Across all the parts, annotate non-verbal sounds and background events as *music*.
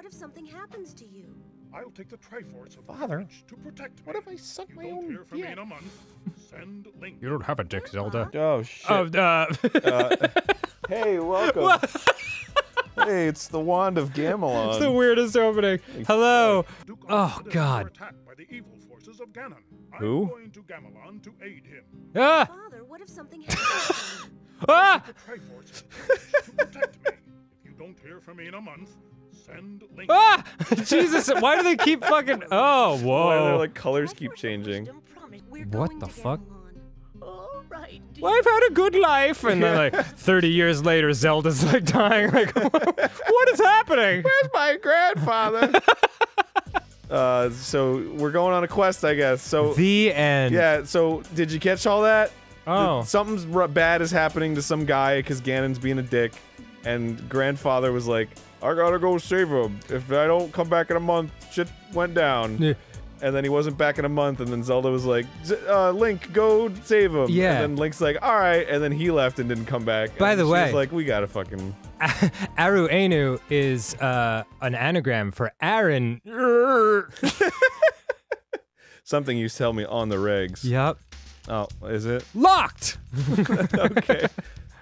what if something happens to you? I'll take the Triforce of Father, Knowledge to protect What me. if I suck you my don't own hear from me dick? in a month, send Link. You don't have a dick, Zelda. Oh shit. Oh, uh, Uh, *laughs* hey, welcome. hey, it's the wand of Gamelon. it's the weirdest opening. Hello. Oh, God. by the evil forces of Ganon. Who? I'm going to Gamelon to aid him. Ah, Father, what if something happens to *laughs* ah. The Triforce of Knowledge to protect me. If you don't hear from me in a month, send Link. Ah! *laughs* Jesus, why do they keep fucking? *laughs* Oh, Why their whoa! like colors keep changing. Wisdom promised we're What the fuck? Gamelon. All right. Well, I've had a good life, and then like *laughs* 30 years later, Zelda's like dying. Like, what is happening? Where's my grandfather? uh, so we're going on a quest, I guess. So The end. yeah. So did you catch all that? Oh. Something's r- bad is happening to some guy because Ganon's being a dick, and grandfather was like, "I gotta go save him. If I don't come back in a month, shit went down." Yeah. And then he wasn't back in a month, and then Zelda was like, Z- uh, "Link, go save him." Yeah. And then Link's like, "All right," and then he left and didn't come back. By and the way- was like, "We gotta fucking." *laughs* Aru Ainu is uh, an anagram for Aaron. *laughs* Something you tell me on the regs. yep. Oh, is it? Locked. *laughs* okay.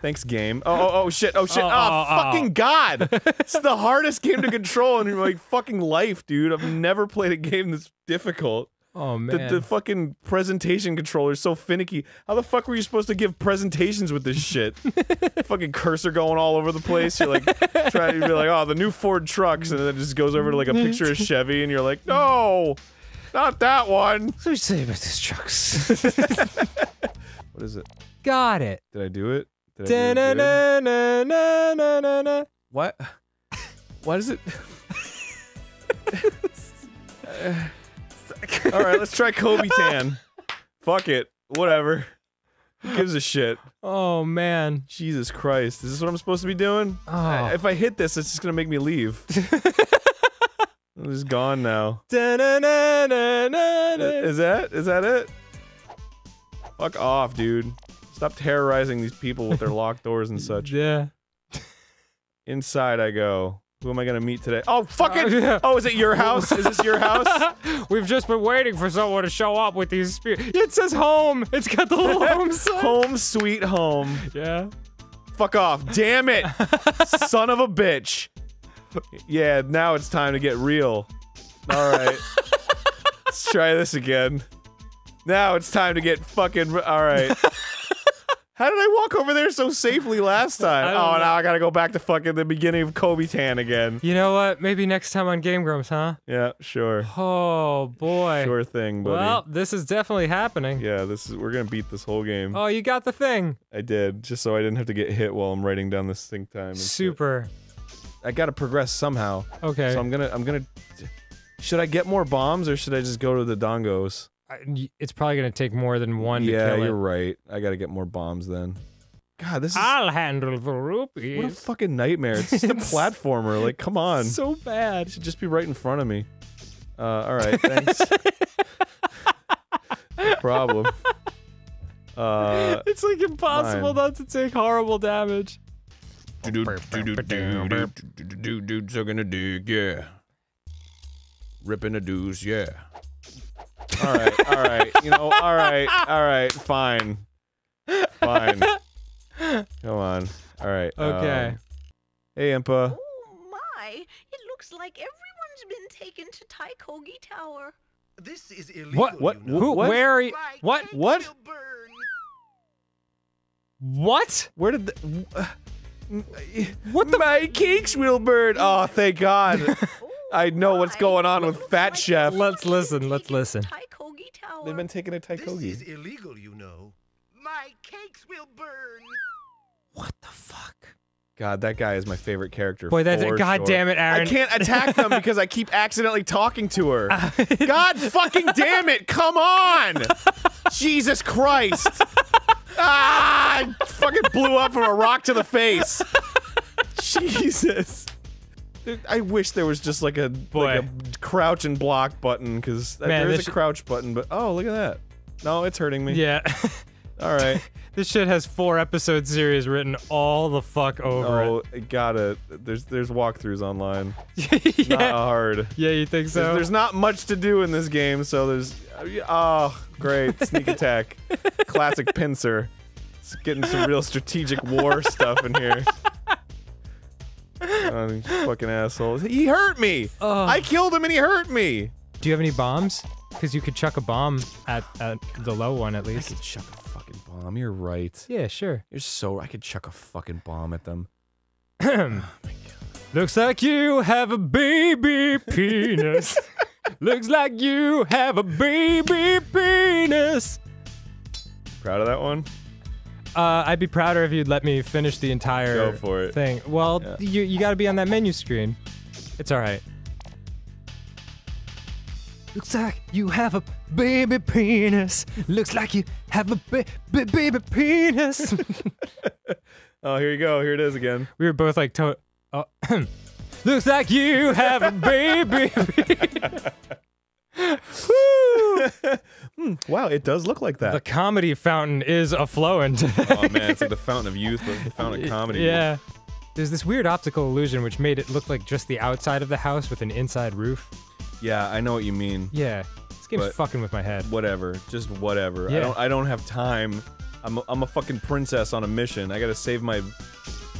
Thanks, game. Oh, oh, oh, shit. Oh, shit. Oh, Oh, oh, oh. fucking God. *laughs* it's the hardest game to control in my fucking life, dude. I've never played a game this difficult. Oh man. the fucking presentation controller is so finicky. How the fuck were you supposed to give presentations with this shit? *laughs* fucking cursor going all over the place. You're like trying to be like, oh, the new Ford trucks, and then it just goes over to like a picture of *laughs* Chevy, and you're like, no, not that one. what say about these trucks? What is it? Got it. Did I do it? Did. What? Why does it? *laughs* All right, let's try Kobitan. Fuck it. Whatever. Who gives a shit? Oh man. Jesus Christ. Is this what I'm supposed to be doing? Oh. if I hit this, it's just gonna make me leave. *laughs* I'm just gone now. Is that? Is that it? Fuck off, dude. Stop terrorizing these people with their locked doors and such. Yeah. Inside I go. Who am I gonna meet today? Oh, fuck it! Oh, yeah. Oh, is it your house? Is this your house? *laughs* We've just been waiting for someone to show up with these spears. It says home. It's got the little *laughs* home sign. home sweet home. Yeah. Fuck off. Damn it. *laughs* Son of a bitch. Yeah, now it's time to get real. All right. Let's try this again. Now it's time to get fucking. All right. How did I walk over there so safely last *laughs* time? Oh, know. now I gotta go back to fucking the beginning of Kobitan again. You know what? Maybe next time on Game Grumps, huh? Yeah, sure. Oh boy. Sure thing, buddy. Well, this is definitely happening. yeah, this is. We're gonna beat this whole game. Oh, you got the thing. I did, just so I didn't have to get hit while I'm writing down the sync time. and shit. Super. I gotta progress somehow. Okay. So I'm gonna I'm gonna should I get more bombs or should I just go to the dongos? I- it's probably gonna take more than one to yeah, kill you're it. right. I gotta get more bombs then. God, this is I'll handle the what a fucking nightmare. It's just a platformer. Like, come on. so bad. it should just be right in front of me. Uh, all right, thanks. no problem. Uh, it's like impossible fine. not to take horrible damage. dude, gonna dig, yeah. Ripping a deuce, yeah. All right, all right. You know, all right, all right. Fine, fine. Come on. All right. Okay. um, hey, Impa. Oh my! It looks like everyone's been taken to Tykogi Tower. This is illegal. What? What? You know. Who? What? Where are you? My What? What? burn. What? Where did the? uh, what the? My cakes will burn. Oh, thank God. Oh *laughs* I know what's going on with Fat Chef. Let's listen, let's listen. Tykogi Tower. They've been taking a This is illegal, you know. My cakes will burn. What the fuck? God, that guy is my favorite character. Boy, that's for God sure. damn it, Arin. I can't attack them *laughs* because I keep accidentally talking to her. *laughs* God fucking damn it! Come on! Jesus Christ! *laughs* Ah! I fucking blew up from a rock to the face. Jesus. I wish there was just like a like a crouch and block button because Man, there this is a crouch button, but oh look at that. No, it's hurting me. Yeah. *laughs* All right. This shit has four episode series written all the fuck over oh, got it. There's there's walkthroughs online. *laughs* it. Not yeah. hard. yeah, you think so? There's, there's not much to do in this game, so there's. Oh, great. Sneak *laughs* attack. Classic pincer. It's getting some real strategic war stuff in here. *laughs* Oh, fucking assholes. He hurt me! Ugh. I killed him and he hurt me! Do you have any bombs? Because you could chuck a bomb at, at the low one at least. I could chuck a fucking bomb. You're right. Yeah, sure. You're so. I could chuck a fucking bomb at them. *clears throat* oh Looks like you have a baby *laughs* penis. Looks like you have a baby penis. Proud of that one? Uh, I'd be prouder if you'd let me finish the entire Go for it. thing. Well, Yeah. you you got to be on that menu screen. It's all right. Looks like you have a baby penis. Looks like you have a ba- ba- baby penis. *laughs* *laughs* Oh, here you go. Here it is again. we were both like, to- oh, *clears throat* looks like you have a baby. *laughs* Woo! Hmm, wow, it does look like that. The comedy fountain is a flowing *laughs* oh man, it's like the fountain of youth, but the fountain of comedy. Yeah. There's this weird optical illusion which made it look like just the outside of the house with an inside roof. Yeah, I know what you mean. Yeah. This game's But- fucking with my head. Whatever, just whatever. Yeah. I don't. I don't have time. I'm. A, I'm a fucking princess on a mission. I gotta save my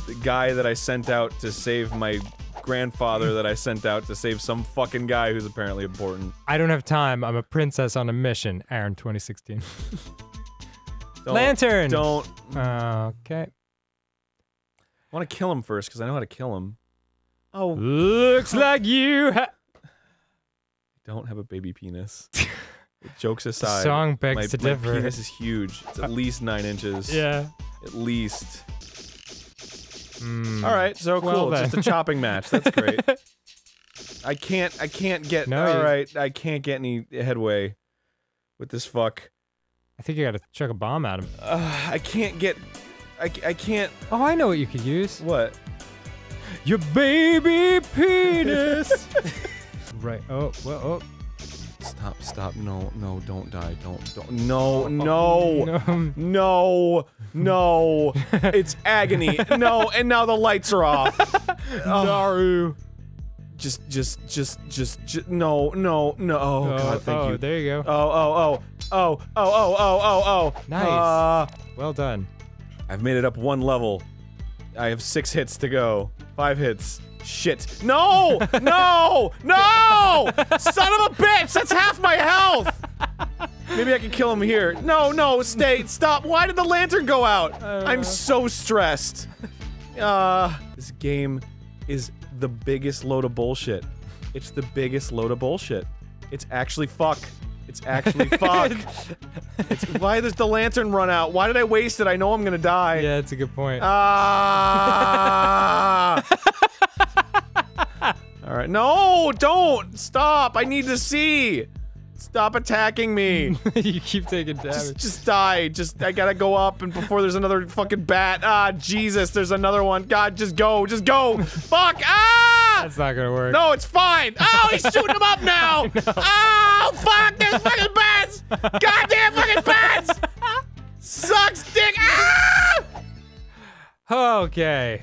the guy that I sent out to save my grandfather that I sent out to save some fucking guy who's apparently important. I don't have time. I'm a princess on a mission. Arin 2016. Don't, Lantern! Don't. okay. I want to kill him first because I know how to kill him. Oh, Looks *laughs* like you ha- don't have a baby penis. Jokes aside, song begs my, to my differ. penis is huge. It's at least nine inches. Yeah. At least. Mm. All right, so cool. Well it's just a *laughs* chopping match. That's great. I can't. I can't get. No, all right, I can't get any headway with this fuck. I think you gotta chuck a bomb at him. Uh, I can't get. I, I can't. Oh, I know what you could use. What? Your baby penis. *laughs* right. Oh, well, oh. Stop! Stop! No! No! Don't die! Don't! Don't! No! *laughs* No! No. No! No! *laughs* it's agony. No! And now the lights are off. *laughs* Naru. Just, just, just, just, just. No! No! No! Oh, God! Thank oh, you. there you go. Oh! Oh! Oh! Oh! Oh! Oh! Oh! Oh! Oh! Nice. Uh, Well done. I've made it up one level. I have six hits to go. Five hits. Shit. No! No! No! Son of a bitch! That's half my health! Maybe I can kill him here. No, no, stay. Stop. Why did the lantern go out? I'm so stressed. Uh, this game is the biggest load of bullshit. It's the biggest load of bullshit. It's actually fuck. It's actually fuck. *laughs* It's, why does the lantern run out? Why did I waste it? I know I'm gonna die. Yeah, that's a good point. Ah! *laughs* All right. No, don't stop. I need to see. Stop attacking me. *laughs* you keep taking damage. just, just die. Just I gotta go up, and before there's another fucking bat. Ah, Jesus, there's another one. God, just go, just go. Fuck. Ah! That's not gonna work. No, it's fine. Oh, he's shooting them up now. *laughs* Oh, fuck, there's fucking bats. Goddamn fucking bats. Sucks dick. Ah! Okay.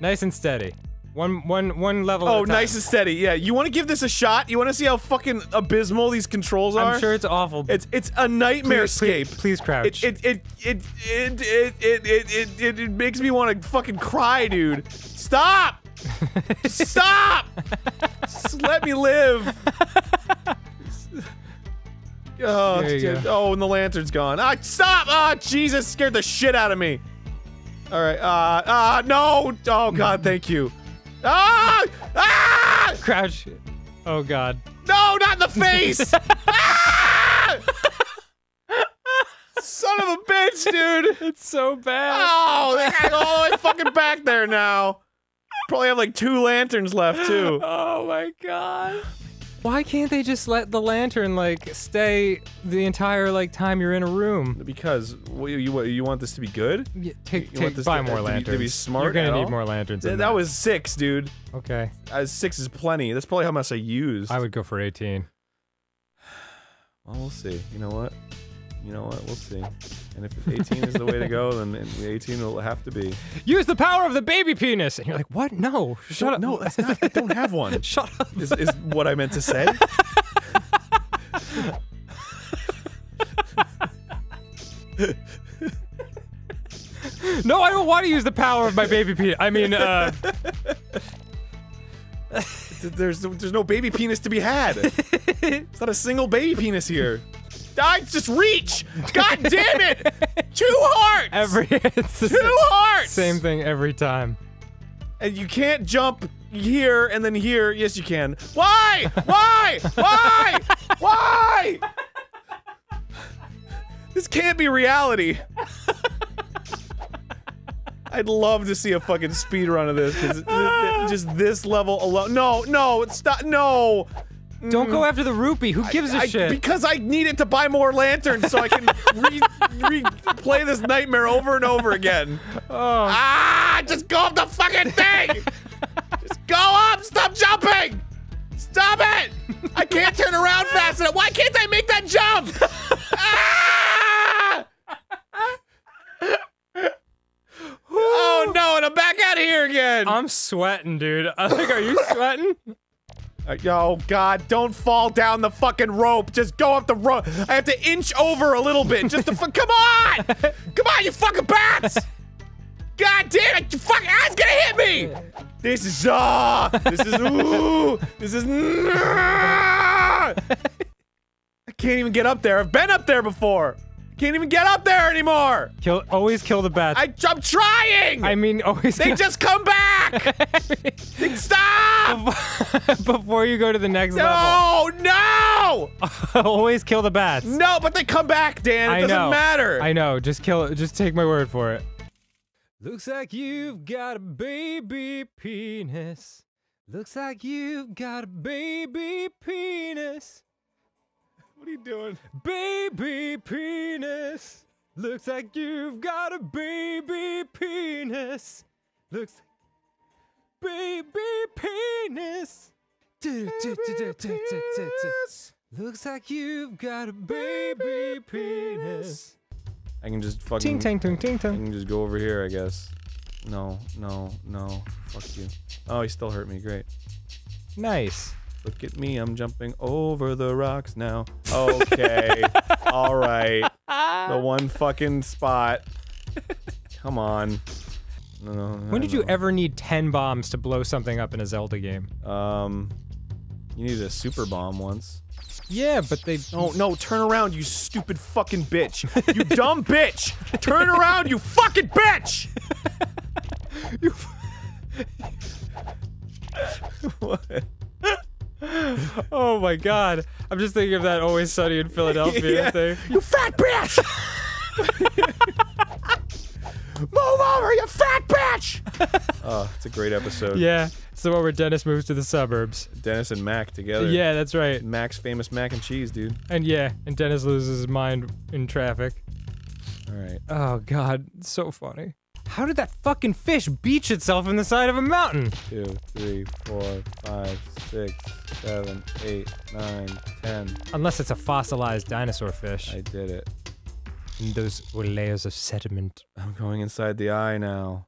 Nice and steady. One, one, one level. at Oh, a time. nice and steady. Yeah, you want to give this a shot? You want to see how fucking abysmal these controls are? I'm sure it's awful. It's it's a nightmare please, scape. Please, please crouch. It it it it it it it it, it, it, it makes me want to fucking cry, dude. Stop! *laughs* Stop! Just let me live. *laughs* Oh, There you dude. go. oh, and the lantern's gone. Ah, stop! Ah, Jesus, scared the shit out of me. All right. Uh, uh, no. Oh God, thank you. Ah! Ah! crouch. Oh God. No, not in the face! ah! *laughs* Son of a bitch, dude! It's so bad. Oh, they gotta go all the way fucking back there now. Probably have like two lanterns left too. *laughs* Oh my God. Why can't they just let the lantern like stay the entire like time you're in a room? Because what, you you you want this to be good? Yeah, take You want take this buy to- more to be- to be smart You're gonna need all? more lanterns. Th- than that was six, dude. okay. Uh, six is plenty. That's probably how much I used. I would go for 18. *sighs* Well, we'll see. You know what? You know what? We'll see. And if 18 is the way to go, then 18 will have to be. Use the power of the baby penis. And you're like, what? No, shut up. No, that's not. I don't have one. *laughs* Shut up. Is, is what I meant to say. *laughs* No, I don't want to use the power of my baby penis. I mean, uh, There's there's no baby penis to be had. *laughs* It's not a single baby penis here. I just reach. God damn it! Two hearts. every *laughs* it's Two same, hearts. same thing every time. And you can't jump here and then here. Yes, you can. Why? Why? Why? Why? This can't be reality. I'd love to see a fucking speed run of this because just this level alone. No, no, it's not. No. Don't go after the rupee. Who gives a I- shit? Because I needed to buy more lanterns so I can replay re *laughs* this nightmare over and over again. oh, Ah! Just go up the fucking thing! just go up! Stop jumping! Stop it! I can't turn around fast enough. Why can't I make that jump? ah! Oh no, and I'm back out of here again. I'm sweating, dude. I'm *laughs* like, are you sweating? Uh, oh god, don't fall down the fucking rope. Just go up the rope. I have to inch over a little bit just to *laughs* Come on! Come on, you fucking bats! God damn it! You fucking ass gonna hit me! This is ah! this is ooh! This is ah! I can't even get up there. I've been up there before. I can't even get up there anymore. Kill. Always kill the bats. I, I'm trying. I mean, always. they kill- just come back. *laughs* They- Stop! *laughs* before you go to the next level. No! No! *laughs* always kill the bats. No, but they come back, Dan. It I doesn't know. matter. I know. Just kill it. Just take my word for it. Looks like you've got a baby penis. Looks like you've got a baby penis. What are you doing? Baby penis. Looks like you've got a baby penis. Looks like baby penis. Looks like you've got a baby penis. I can just fucking. Ting tang ting ting I can just go over here, I guess. No, no, no. Fuck you. Oh, he still hurt me. Great. Nice. Look at me. I'm jumping over the rocks now. Okay. *laughs* All right. The one fucking spot. Come on. No, no, When did you ever need 10 bombs to blow something up in a Zelda game? Um, you needed a super bomb once. Yeah, but they. No, no, turn around, you stupid fucking bitch. You dumb bitch. Turn around, you fucking bitch. *laughs* *laughs* what? *laughs* Oh my god. I'm just thinking of that Always Sunny in Philadelphia *laughs* Yeah. thing. You fat bitch. *laughs* Move over, you fat bitch. oh, it's a great episode. Yeah, it's the one where Dennis moves to the suburbs. Dennis and Mac together. Yeah, that's right. Mac's famous mac and cheese, dude. And yeah, and Dennis loses his mind in traffic. All right. Oh god, so funny. How did that fucking fish beach itself in the side of a mountain? Two, three, four, five, six, seven, eight, nine, ten. Unless it's a fossilized dinosaur fish. I did it. And those were layers of sediment. I'm going inside the eye now.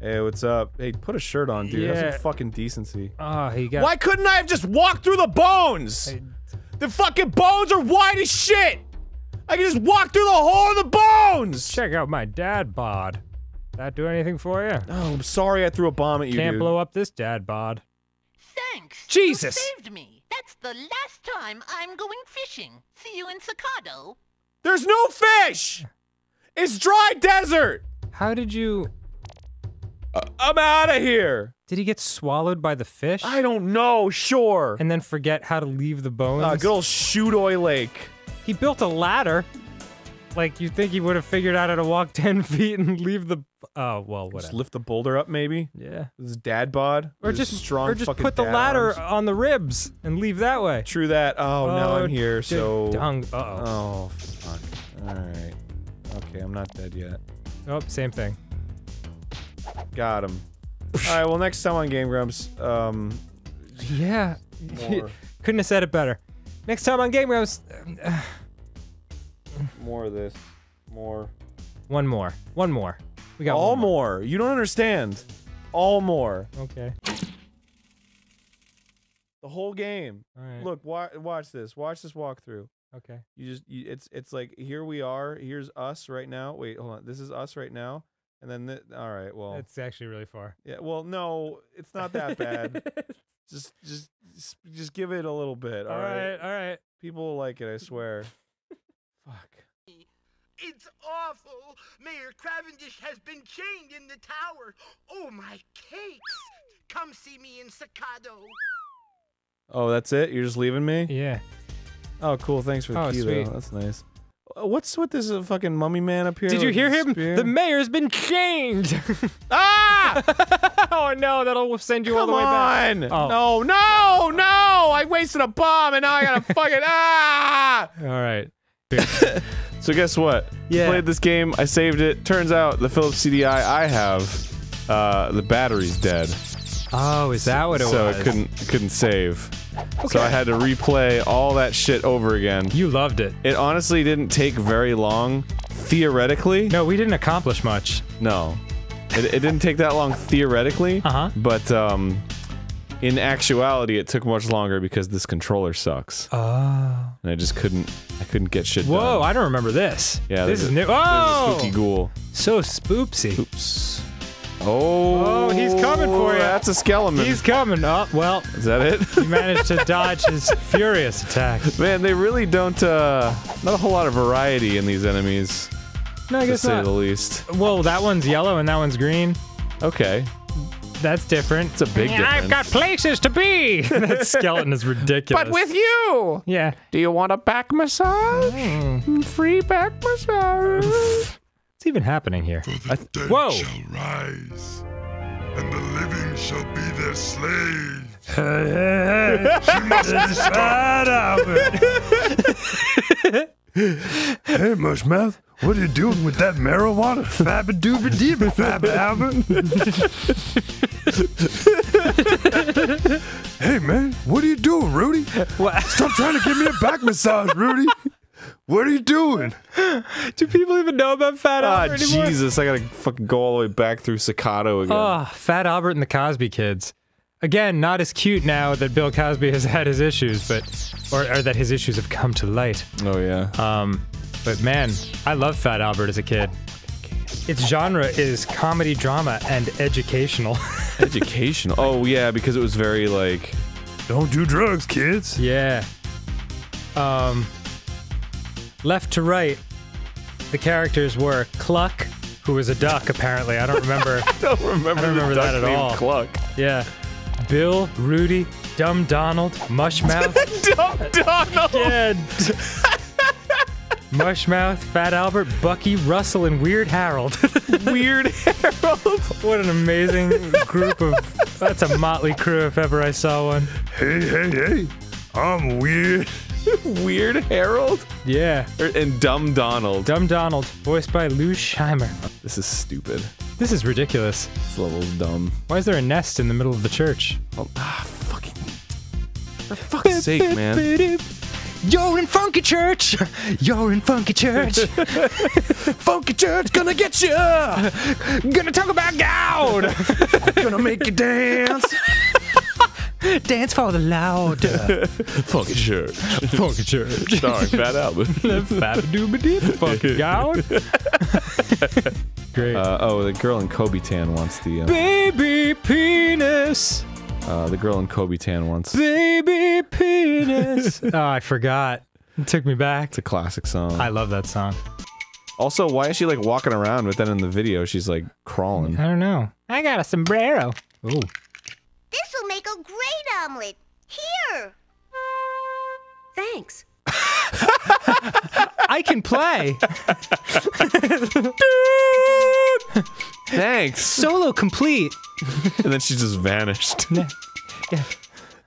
Hey, what's up? Hey, put a shirt on, dude. Have some fucking decency. Oh, he got. Why couldn't I have just walked through the bones? I- The fucking bones are white as shit. I can just walk through the hole in the bones. Check out my dad bod. That do anything for you? Oh, I'm sorry I threw a bomb at you, Can't dude. blow up this dad bod. Thanks. Jesus. You saved me. That's the last time I'm going fishing. See you in Sakado. There's no fish. It's dry desert. How did you? I'm out of here. Did he get swallowed by the fish? I don't know. Sure. and then forget how to leave the bones? Uh, good old Shutoy Lake. He built a ladder. Like you think he would have figured out how to walk *laughs* ten feet and leave the? Oh well, Just whatever. lift the boulder up, maybe. Yeah. This dad bod. Or just strong or just put the ladder arms. on the ribs and leave that way. True that. Oh, now Oh, I'm here. d- So. dung. Uh oh. Oh fuck. All right. Okay, I'm not dead yet. Oh, same thing. Got him. All right. Well, next time on Game Grumps, um, Yeah. *laughs* Couldn't have said it better. Next time on Game Grumps. *sighs* More of this. More. One more. One more. We got All one more. You don't understand. All more. Okay. The whole game. All right. Look, wa- watch this. Watch this walkthrough. Okay. You just, you, it's, it's like here we are. Here's us right now. Wait, hold on. This is us right now. And then, thi- all right. Well, It's actually really far. yeah. Well, no, it's not that bad. just, *laughs* just, just, just give it a little bit. all right. All right. People will like it. I swear. Fuck. It's awful. Mayor Cavendish has been chained in the tower. Oh, my cakes. Come see me in Staccato. Oh, that's it. You're just leaving me. Yeah. Oh, cool. Thanks for the Oh, key, sweet. though. That's nice. Uh, What's with this uh, fucking mummy man up here? Did you hear him? spear? The mayor's been chained. *laughs* ah! *laughs* oh no, that'll send you all the way back. on! Oh. No, no, no! I wasted a bomb, and now I gotta fucking ah! *laughs* All right. So guess what? Yeah. Played this game. I saved it. Turns out the Philips CDI I have, uh, the battery's dead, Oh, is that what it so was? it couldn't it couldn't save. So I had to replay all that shit over again. You loved it. It honestly didn't take very long, theoretically. No, we didn't accomplish much. No. It, it didn't take that long theoretically. Uh-huh. But um in actuality it took much longer because this controller sucks. Oh. And I just couldn't I couldn't get shit Whoa, done. I don't remember this. Yeah, this is a- new. Oh, spooky ghoul. so spoopsy. Oops. Oh, Oh, he's coming for you. That's a skeleton. He's coming. Oh, well, Is that it? he managed to dodge his *laughs* furious attack. Man, they really don't uh not a whole lot of variety in these enemies, No, I to guess say not. the least. Well, that one's yellow and that one's green. Okay. That's different. It's a big difference. I've got places to be. *laughs* that skeleton is ridiculous. But with you! yeah. Do you want a back massage? Mm. Free back massage. What's even happening here? For the dead Whoa. shall rise, and the living shall be their slaves. *laughs* *laughs* Hey, Mushmouth, what are you doing with that marijuana? Fabba dooba deeba fabba album. hey, man, what are you doing, Rudy? What? Stop trying to give me a back massage, Rudy. What are you doing? Do people even know about Fat Ah, Albert anymore? Jesus! I gotta fucking go all the way back through Staccato again. Oh, Fat Albert and the Cosby Kids. Again, not as cute now that Bill Cosby has had his issues, but or, or that his issues have come to light. oh yeah. Um, but man, I love Fat Albert as a kid. Its genre is comedy, drama, and educational. *laughs* Educational. Oh yeah, because it was very like. Don't do drugs, kids. yeah. Um, left to right, the characters were Cluck, who was a duck apparently. I don't remember. *laughs* I don't remember. I don't remember duck that at all. Cluck. yeah. Bill, Rudy, Dumb Donald, Mushmouth. *laughs* Dumb Donald. Yeah. Mushmouth, Fat Albert, Bucky, Russell, and Weird Harold. *laughs* Weird Harold. what an amazing group of. That's a motley crew if ever I saw one. Hey, hey, hey. I'm weird. *laughs* Weird Harold. Yeah. And Dumb Donald. Dumb Donald, voiced by Lou Scheimer. This is stupid. This is ridiculous. This level's dumb. Why is there a nest in the middle of the church? Oh, ah, fucking. For fuck's sake, man. *laughs* You're in Funky Church! You're in Funky Church! *laughs* Funky church gonna get you. Gonna talk about God! Gonna make you dance. Dance for the loud! Funky church. Funky Church. Starring Fat Albert. Fabba-dooba-dee, Funky God! *laughs* Great. Uh, oh, the girl in Kobitan wants the. Uh, Baby penis! Uh, the girl in Kobitan wants. Baby penis! oh, *laughs* I forgot. It took me back. It's a classic song. I love that song. Also, why is she like walking around, but then in the video she's like crawling? I don't know. I got a sombrero. Ooh. This'll make a great omelet. Here. Thanks. I can play. Dude! Thanks. Solo complete. and then she just vanished. Yeah.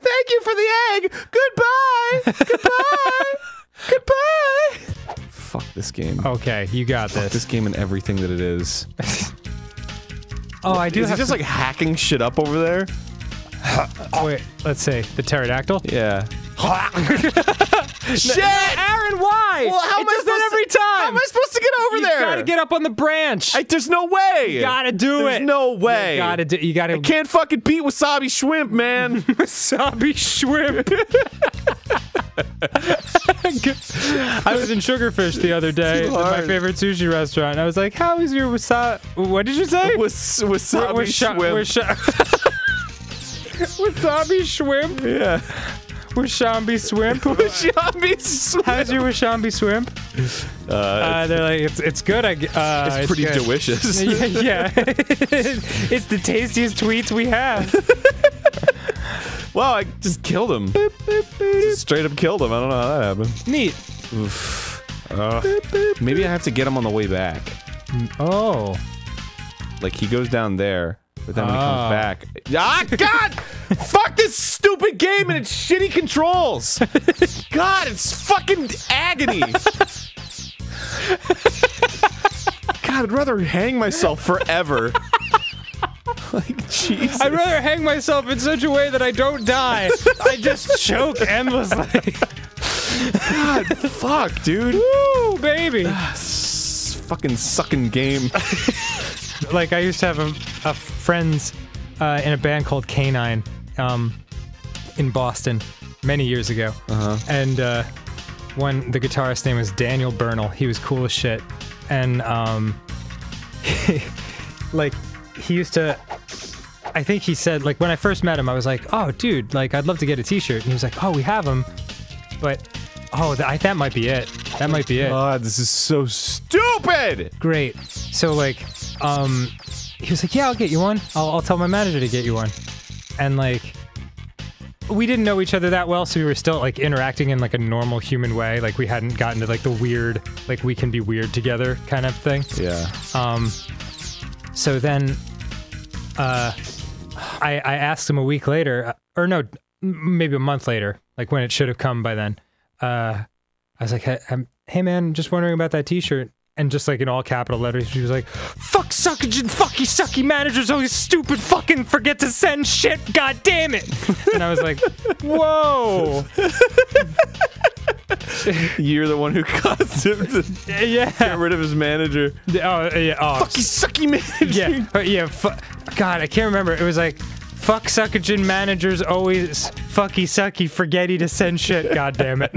Thank you for the egg. Goodbye. Goodbye. *laughs* Goodbye. Fuck this game. Okay, you got Fuck this. this game and everything that it is. *laughs* Oh, I do Is he just like hacking shit up over there? Wait, let's see. The pterodactyl. Yeah. *laughs* Shit! Arin why. Well, how it am I supposed every time. How am I supposed to get over you there? You gotta get up on the branch. I, there's no way. you gotta do There's it. There's no way. You gotta do. You gotta. I can't fucking beat wasabi shrimp, man. *laughs* wasabi shrimp. *laughs* I was in Sugarfish the other day, at my favorite sushi restaurant. I was like, "How is your wasabi? What did you say? Was, wasabi Wa- washa- shrimp. washa- *laughs* wasabi shrimp? yeah. Washambi swimp? *laughs* Wasabi shrimp. How's your washambi swimp? Uh, Uh, they're like, it's it's good. I, uh, it's pretty good." delicious. *laughs* yeah, yeah. *laughs* it's the tastiest tweets we have. wow, I just killed him. Just straight up killed him. I don't know how that happened. Neat. Uh, maybe I have to get him on the way back. Oh. Like he goes down there, but then when he Ah. comes back, ah, God, fuck this stupid game and its shitty controls. God, it's fucking agony. God, I'd rather hang myself forever. like, Jesus. I'd rather hang myself in such a way that I don't die. I just choke endlessly. God, fuck, dude. Woo, baby. S- fucking sucking game. *laughs* like I used to have a, a friends uh, in a band called Canine um, in Boston many years ago, Uh-huh. and uh, one the guitarist name was Daniel Bernal. He was cool as shit, and um, *laughs* like he used to. I think he said like when I first met him, I was like, "Oh, dude, like I'd love to get a T-shirt," and he was like, "Oh, we have them, but oh, th- I, that might be it. That might be it." God, this is so stupid. great. So like, um, he was like, yeah, I'll get you one. I'll, I'll tell my manager to get you one. And like, we didn't know each other that well, so we were still like interacting in like a normal human way. Like we hadn't gotten to like the weird, like we can be weird together kind of thing. Yeah. Um, so then, uh, I, I asked him a week later, uh, or no, maybe a month later, like when it should have come by then. Uh, I was like, hey, um, hey man, just wondering about that T-shirt. And just like in all capital letters, she was like, "Fuck suckage and fucky sucky managers always stupid fucking forget to send shit. God damn it!" *laughs* And I was like, "Whoa, *laughs* You're the one who caused him to *laughs* get rid of his manager. oh yeah, oh, Fucky sucky manager. Yeah, yeah. God, I can't remember. It was like, fuck suckagen managers always fucky sucky forgetty to send shit. God damn it.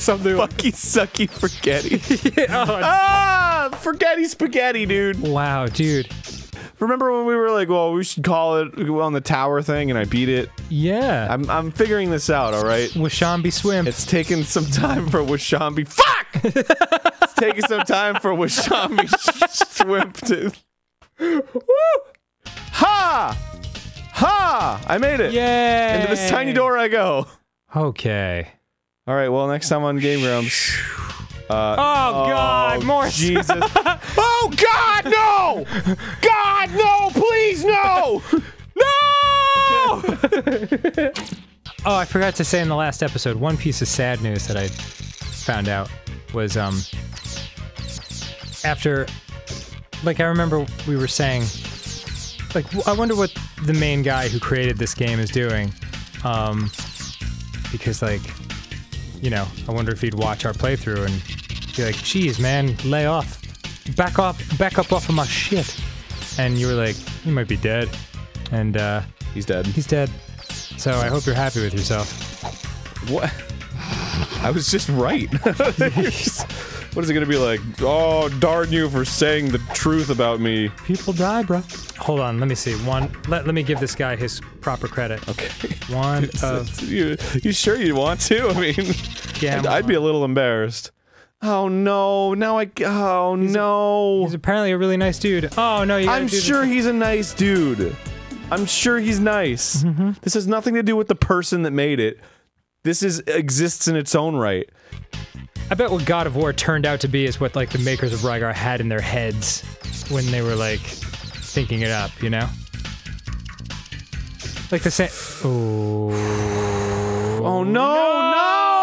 Something like Fucky sucky forgetty. *laughs* oh, ah, forgetty spaghetti, dude. Wow, dude. Remember when we were like, well, we should call it on the tower thing, and I beat it. Yeah. I'm I'm figuring this out. All right. Washambi swim. It's taken some time for Washambi. Fuck! it's taking some time for Washambi *laughs* Swimp to. Woo! Ha! Ha! I made it. Yay. Into this tiny door I go. Okay. All right. Well, next time on Game Grumps. Uh, Oh, God, more Jesus! *laughs* oh God, no! God, no! Please, no! *laughs* No! *laughs* oh, I forgot to say in the last episode, one piece of sad news that I found out was um after like I remember we were saying like I wonder what the main guy who created this game is doing. Um because like you know, I wonder if he'd watch our playthrough and be like, "Geez, man, lay off. Back up, back up off of my shit." And you were like, "He might be dead." And uh He's dead. He's dead. So I hope you're happy with yourself. What? *laughs* I was just right. *laughs* *laughs* what is it gonna be like? Oh, darn you for saying the truth about me. People die, bro. Hold on, let me see. One, let, let me give this guy his proper credit. Okay. One *laughs* of you, you sure you want to? I mean, yeah, I'd, I'd be a little embarrassed. Oh no! Now I. Oh no! He's apparently a really nice dude. Oh no, you. I'm do this- sure he's a nice dude. I'm sure he's nice. Mm-hmm. This has nothing to do with the person that made it. This is exists in its own right. I bet what God of War turned out to be is what like the makers of Rygar had in their heads when they were like thinking it up. You know. Like the same. Oh. Oh no! No!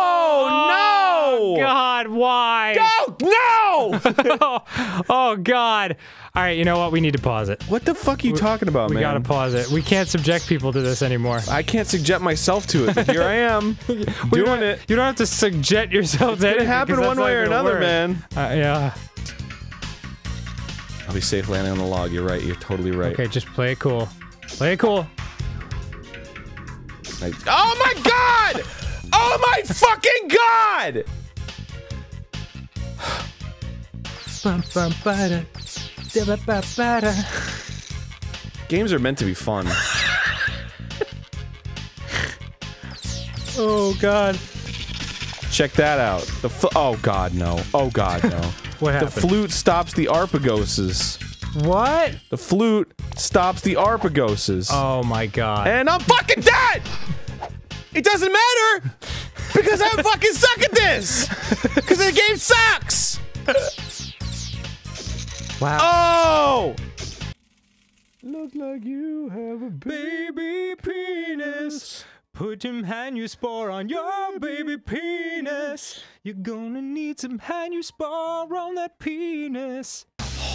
God, why? No! No! *laughs* oh, oh God. All right, you know what? We need to pause it. What the fuck are you talking about, we man? We gotta pause it. We can't subject people to this anymore. I can't subject myself to it. But here I am, *laughs* doing don't- it. You don't have to subject yourself to It anything. happen one way or another, work. man. Uh, yeah. I'll be safe landing on the log. You're right. You're totally right. Okay, just play it cool. Play it cool. Oh my god! Oh my fucking god! Games are meant to be fun. Oh god. Check that out. The oh god no. Oh god no. *laughs* What happened? the flute stops the arpegoses. what? The flute stops the arpegoses. Oh my god. and I'm fucking dead! It doesn't matter! Because I'm fucking suck at this! Because the game sucks! Wow. Oh! Look like you have a baby penis. Put some Hanuspore on your baby penis. You're gonna need some Hanuspore on that penis.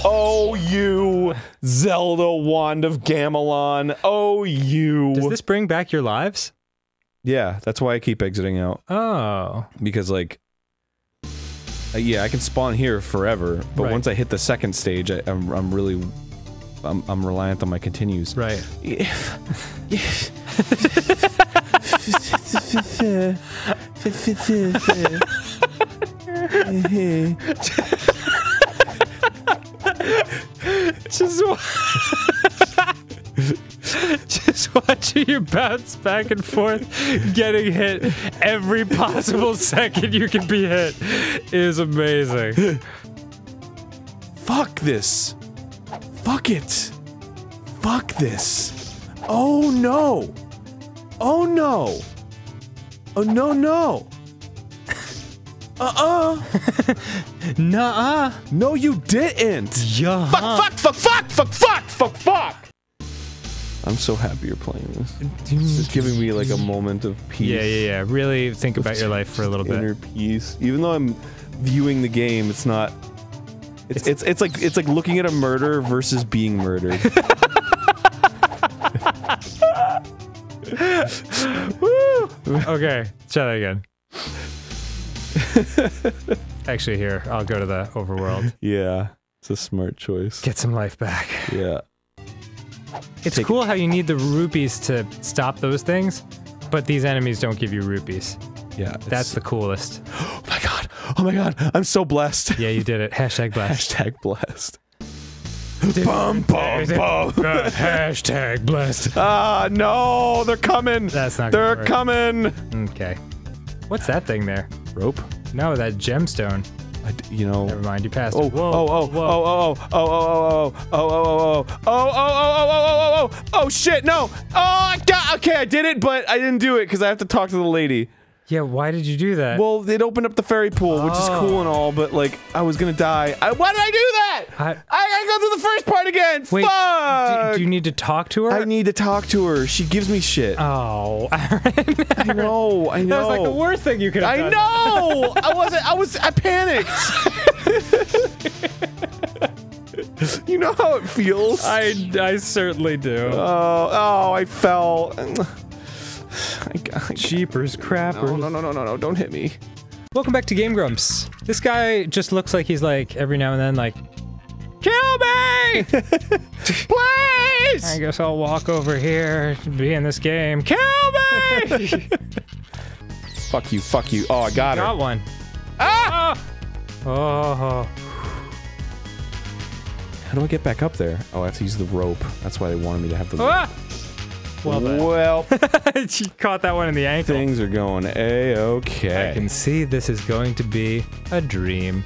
Oh, you Zelda Wand of Gamelon. Oh, you. Does this bring back your lives? yeah, that's why I keep exiting out. Oh. Because, like, uh, yeah, I can spawn here forever, but Right. once I hit the second stage, I, I'm, I'm really. I'm, I'm reliant on my continues. Right. Just, *laughs* just watching you bounce back and forth, getting hit every possible *laughs* second you can be hit is amazing. *laughs* Fuck this. Fuck it. Fuck this. Oh no. Oh no. Oh no no. Uh-uh. Nuh-uh. No you didn't. Yeah. Fuck, fuck, fuck, fuck, fuck, fuck, fuck, fuck. I'm so happy you're playing this. It's is giving me like a moment of peace. Yeah, yeah, yeah. Really think about your life for a little Inner bit. peace. Even though I'm viewing the game, it's not. It's, it's it's like it's like looking at a murder versus being murdered. *laughs* *laughs* Okay, try that again. Actually, here, I'll go to the overworld. *laughs* yeah, it's a smart choice. Get some life back. Yeah. It's Take- cool how you need the rupees to stop those things, but these enemies don't give you rupees. Yeah. That's the coolest. *gasps* Oh my god. Oh my god. I'm so blessed. Yeah, you did it. Hashtag blessed. Hashtag blessed. Bum bum bum. Hashtag blessed. *laughs* Ah no, they're coming. That's not They're coming. Okay. What's that thing there? Rope. No, that gemstone. You know. Never mind, you passed Oh, it. Whoa, oh, oh, whoa. oh, oh, oh, oh, oh, oh, oh, oh, oh, oh, oh, oh, oh, oh, oh, oh, oh, oh, shit, no. Oh, I got, okay, I did it, but I didn't do it because I have to talk to the lady. Yeah, why did you do that? Well, it opened up the fairy pool, which is cool oh. and all, but like, I was gonna die. I, why did I do that? I- I gotta go through the first part again. Wait, Fuck. do, do you need to talk to her? I need to talk to her. She gives me shit. Oh, *laughs* I know, I know. That was like the worst thing you could have I done. know. I wasn't. I was. I panicked. *laughs* you know how it feels. I, I certainly do. Oh, oh, I fell. I got, I Jeepers crappers. no, no, no, no, no, no, don't hit me. Welcome back to Game Grumps. This guy just looks like he's like every now and then like, kill me, *laughs* please. I guess I'll walk over here to be in this game. Kill me. *laughs* Fuck you, fuck you. Oh, I got her. Got one. Ah! Oh, How do I get back up there? Oh, I have to use the rope. That's why they wanted me to have the rope. Ah. Well, then. *laughs* Well, she caught that one in the ankle. things are going a-okay. I can see this is going to be a dream.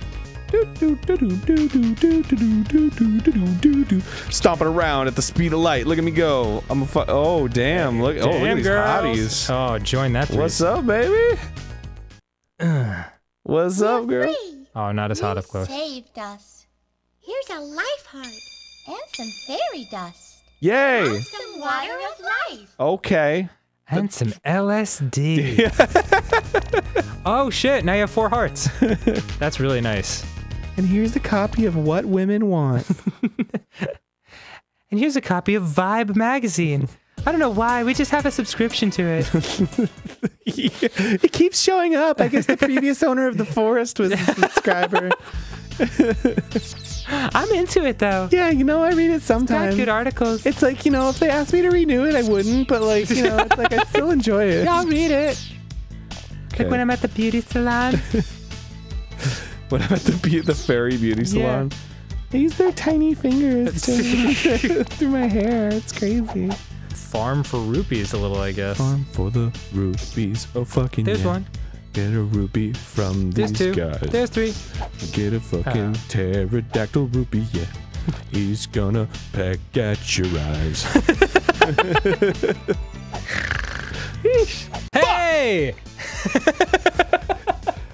Stomping around at the speed of light. Look at me go. I'm a fu- Oh, damn. Look. oh, look at Damn, these girls. hotties. Oh, join that. What's up, baby? *sighs* What's up, girl? Free. Oh, not as hot up You close. saved us. Here's a life heart. And some fairy dust. Yay. And some water of life. Okay. And some LSD. *laughs* oh shit! Now you have four hearts. *laughs* That's really nice. And here's a copy of What Women Want. *laughs* And here's a copy of Vibe magazine. I don't know why, we just have a subscription to it. it keeps showing up. I guess the previous owner of the forest was a subscriber. *laughs* I'm into it though. Yeah, you know, I read it Got sometimes. good articles. It's like, you know, if they asked me to renew it, I wouldn't, but like, you know, it's like I still enjoy it. Yeah, I'll read it. Okay. Like when I'm at the beauty salon. *laughs* When I'm at the, be- the fairy beauty salon. They use their tiny fingers *laughs* to through my hair. It's crazy. Farm for rupees a little, I guess. Farm for the rupees. Oh, fucking There's yeah. one. Get a rupee from There's these two. guys. There's three. Get a fucking Uh. pterodactyl rupee, yeah. *laughs* He's gonna peck at your eyes. *laughs* Hey! I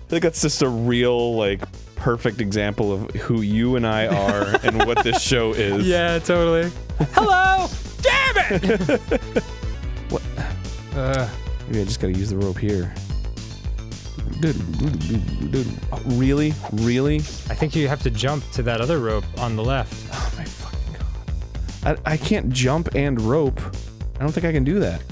think that's just a real, like, perfect example of who you and I are and what this show *laughs* is. Yeah, totally. Hello! Damn it! What? Uh, Maybe I just gotta use the rope here. Really? Really? I think you have to jump to that other rope on the left. Oh my fucking god. I, I can't jump and rope. I don't think I can do that.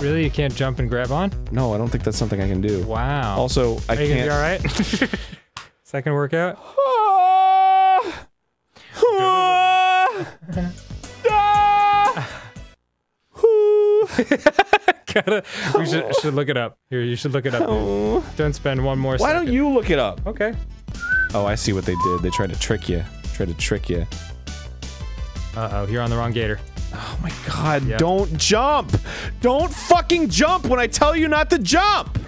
Really? You can't jump and grab on? No, I don't think that's something I can do. Wow. Also, I Are you can't. *laughs* gonna alright? Second workout? Gotta, we should, should look it up. Here, you should look it up. *laughs* Don't spend one more Why second. don't you look it up? Okay. Oh, I see what they did. They tried to trick you. Tried to trick you. Uh-oh, you're on the wrong gator. Oh my god, Yep. don't jump! Don't fucking jump when I tell you not to jump!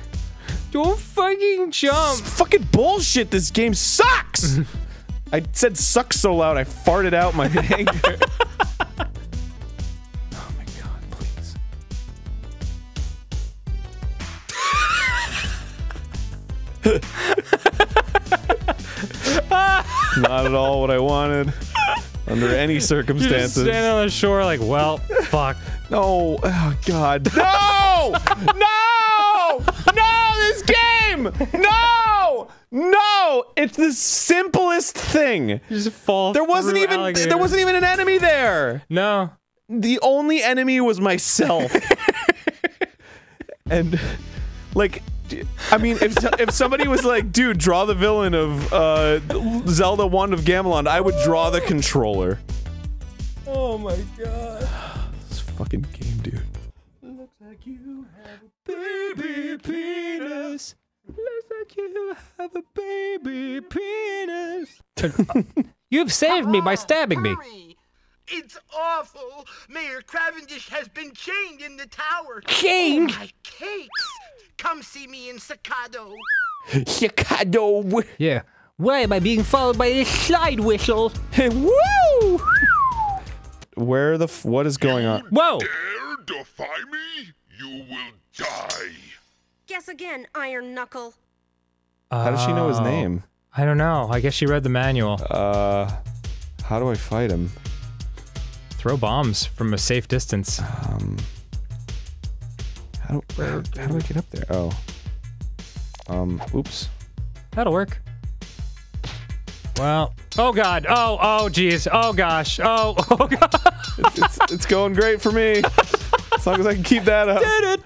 Don't fucking jump! It's fucking bullshit, this game sucks! *laughs* I said sucks so loud I farted out my *laughs* anger. Not at all what I wanted. Under any You're just circumstances. standing on the shore like, well, fuck. No! Oh God! *laughs* No! no! No! This game! No! No! It's the simplest thing. You just fall There wasn't even alligator. there wasn't even an enemy there. No. The only enemy was myself. *laughs* and like I mean, if if somebody was like, "Dude, draw the villain of uh, Zelda Wand of Gamelon," I would draw the controller. Oh my god. This fucking game, dude. Looks like you have a baby penis. Looks like you have a baby penis. *laughs* You've saved me by stabbing me. It's awful! Mayor Cavendish has been chained in the tower. Chained? Oh, my cakes! Come see me in Sakado. Chicago. Yeah. Why am I being followed by this slide whistle? Woo! Where the f- what is going on? Whoa! Dare defy me? You will die. Guess again, Iron Knuckle. How does she know his Oh. name? I don't know. I guess she read the manual. Uh, how do I fight him? Throw bombs from a safe distance. Um, how do, how, how do I get up there? Oh. Um, oops. That'll work. Well, oh god, oh, oh jeez, oh gosh, oh, *laughs* oh god. It's, it's, it's going great for me. As long as I can keep that up. Did it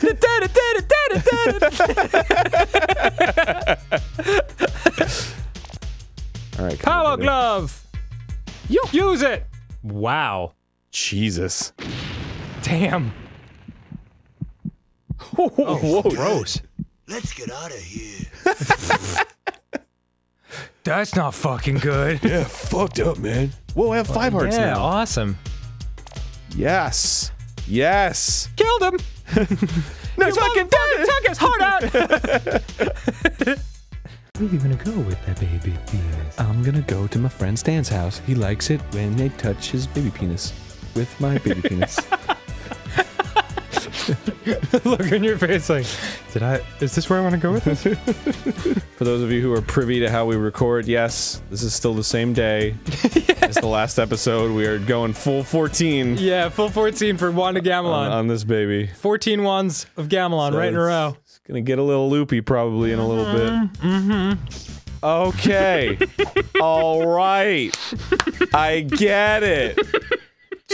did it? Did it did it? *laughs* All right. come Power on, baby. glove! Use it! Wow. Jesus. Damn. Oh, whoa. Gross. Let's get out of here. *laughs* That's not fucking good. Yeah, fucked up, man. Whoa, I have five hearts yeah, now. awesome. Yes. Yes. Killed him! *laughs* No, You fucking motherfucker took his heart out! *laughs* Where you gonna go with that baby penis? I'm gonna go to my friend Stan's house. He likes it when they touch his baby penis with my baby penis. *laughs* Look in your face like, did I, is this where I wanna go with this? *laughs* For those of you who are privy to how we record, yes, this is still the same day *laughs* as the last episode. We are going full 14 yeah, full 14 for Wand of on, Gamelon. on this baby. 14 wands of Gamelon So right in a row. It's gonna get a little loopy probably in a little bit. Mm-hmm. Okay. All right. I get it.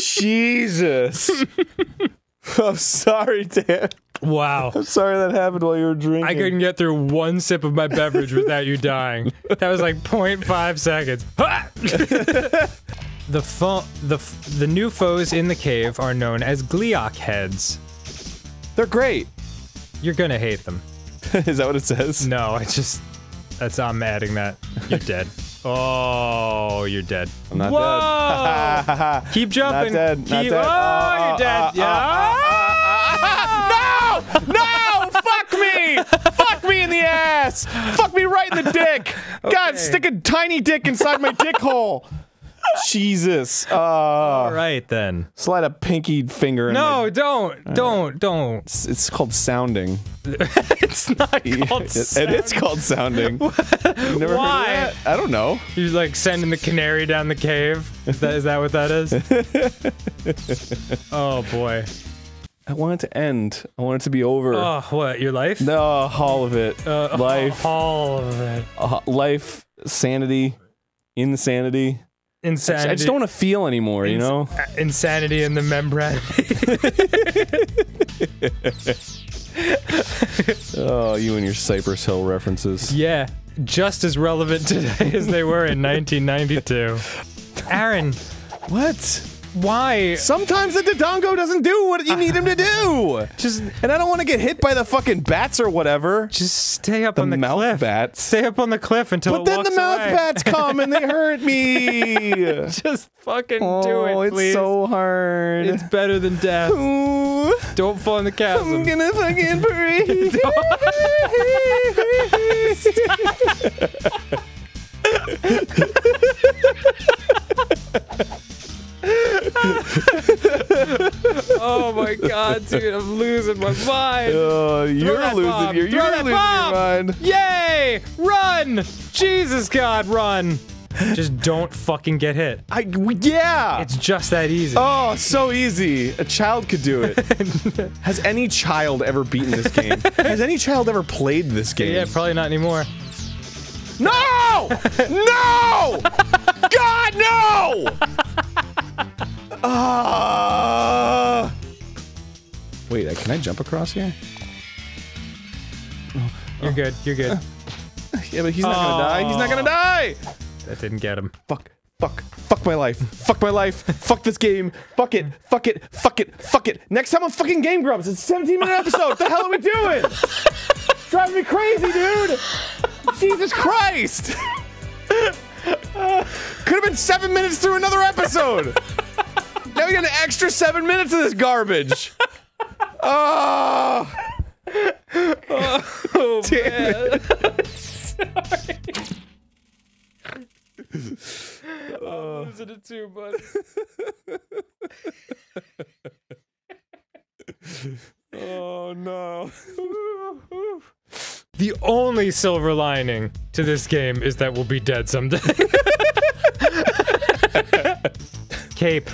Jesus. *laughs* I'm sorry, Dan. Wow. I'm sorry that happened while you were drinking. I couldn't get through one sip of my beverage without you dying. That was like 0.5 seconds. Ha! *laughs* the fo- the f- the new foes in the cave are known as Gleok heads. They're great. You're gonna hate them. *laughs* Is that what it says? No, I just that's I'm adding that. You're dead. Oh, you're dead. I'm not Whoa! dead. Keep *laughs* jumping. Not dead. Keep, Not dead. Oh, Uh, you're dead. uh, yeah. no! No! Fuck me! Fuck me in the ass! Fuck me right in the dick! *laughs* God, stick a tiny dick inside my dick hole. Jesus. Uh, All right then. Slide a pinky finger in my- No, don't, don't, don't. It's, it's called sounding. *laughs* It's not *laughs* called. It, it is called sounding. *laughs* Why? heard of that? I don't know. You're like sending the canary down the cave. Is that is that what that is? oh boy. I want it to end. I want it to be over. Oh, what? Your life? No, all of it. Uh, life, All of it. uh, life, sanity, insanity. Insanity. I just don't want to feel anymore, you know? Insanity in the membrane. *laughs* Oh, you and your Cypress Hill references. yeah, just as relevant *laughs* today as they were in 1992. Arin, What? Why? Sometimes the Dodongo doesn't do what you need him to do. *laughs* Just And I don't want to get hit by the fucking bats or whatever. just stay up The on the mouth cliff. bats. Stay up on the cliff until But then the mouth away. bats come and they hurt me. *laughs* Just fucking oh, do it, oh, it's please. so hard. It's better than death. Ooh, Don't fall in the I'm gonna fucking *laughs* breathe. *laughs* oh my god, dude, I'm losing my mind. Oh, you're losing bomb. your, you're losing bomb. your mind. Yay! Run! Jesus God, run! Just don't fucking get hit. I, w- yeah. It's just that easy. Oh, so easy. A child could do it. *laughs* Has any child ever beaten this game? Has any child ever played this game? yeah, probably not anymore. No! No! *laughs* God, no! Ah! Wait, uh, can I jump across here? You're good. You're good. *laughs* Yeah, but he's not gonna die. He's not gonna die! That didn't get him. Fuck. Fuck. Fuck my life. Fuck my life. Fuck this game. Fuck it. Fuck it. Fuck it. Fuck it. Next time on fucking Game Grumps. It's a 17 minute episode. what the hell are we doing? It's driving me crazy, dude. Jesus Christ. *laughs* Could have been seven minutes through another episode. Now we got an extra seven minutes of this garbage. Oh. oh, oh damn it. *laughs* I'm losing it too, bud. Oh no. The only silver lining to this game is that we'll be dead someday. *laughs* Cape.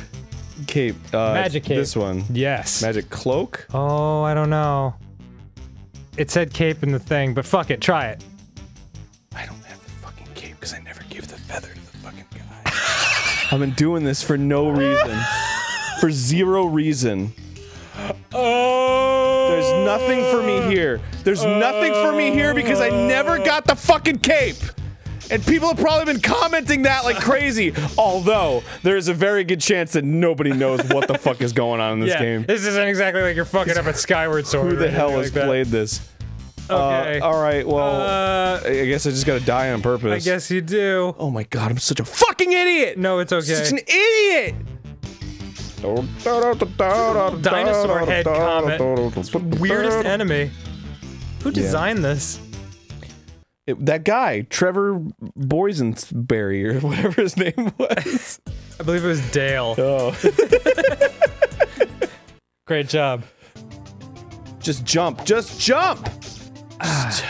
Cape. Uh, Magic cape. This one. Yes. Magic cloak. Oh, I don't know. It said cape in the thing, but fuck it, try it. I don't have the fucking cape because I never gave the feather to the fucking guy. *laughs* I've been doing this for no reason. for zero reason. Oh. There's nothing for me here. There's nothing for me here because I never got the fucking cape. And people have probably been commenting that like crazy. Although there is a very good chance that nobody knows what the fuck is going on in this yeah, game. This isn't exactly like you're fucking up at Skyward *laughs* Sword. Who the hell has like played this? Okay. Uh, all right. Well, Uh, I guess I just gotta die on purpose. I guess you do. Oh my god, I'm such a fucking idiot. No, it's okay. Such an idiot! Dinosaur head comet. Weirdest enemy. Who designed this? It- that guy, Trevor Boysenberry, or *laughs* whatever his name was. I believe it was Dale. Oh. *laughs* Great job. just jump. Just jump! just,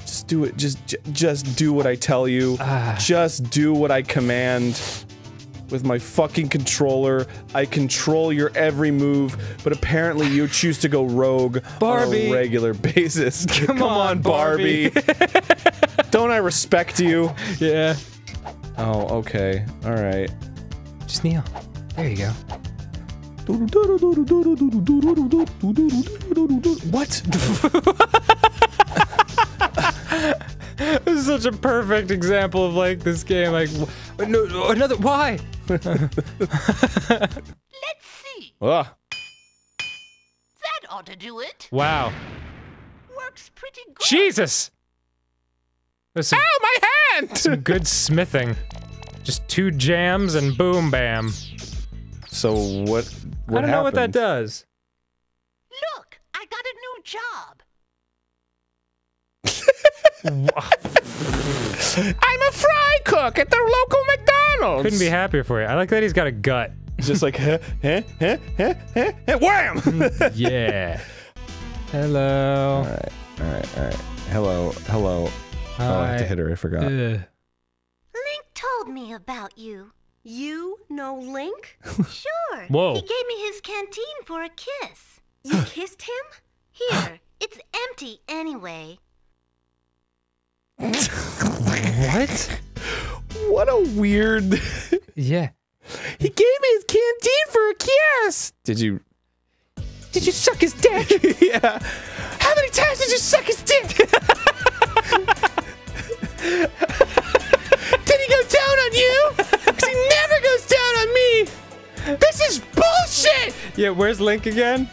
just do it. Just just do what I tell you. Ah. Just do what I command. With my fucking controller, I control your every move, but apparently you choose to go rogue on Barbie. a regular *laughs* basis. Come, on, on, Barbie. Barbie. Don't don't I respect you? *laughs* Yeah. Oh, okay. All right. Just kneel. There you go. What? *laughs* This is such a perfect example of like this game. Like, wh- no, no, another. Why? *laughs* Let's see. Ugh. That ought to do it. Wow. Works pretty good. Jesus. There's some, Ow, my hand! *laughs* some good smithing. Just two jams and boom bam. So what? What I don't know what that does. Look, I got a new job. *laughs* I'm a fry cook at the local McDonald's. Couldn't be happier for you. I like that he's got a gut. He's *laughs* just like, huh, huh, huh, huh, huh, huh, wham! Yeah. Hello. all right, all right, all right. Hello, hello. Oh, I have to hit her. I forgot. Ugh. Link told me about you. You know Link? *laughs* Sure. Whoa. He gave me his canteen for a kiss. You *laughs* kissed him? Here, *laughs* it's empty anyway. What? What a weird. Yeah. he gave me his canteen for a kiss. Did you? Did you suck his dick? yeah. How many times did you suck his dick? Did he go down on you? 'Cause he never goes down on me. This is bullshit. yeah. Where's Link again?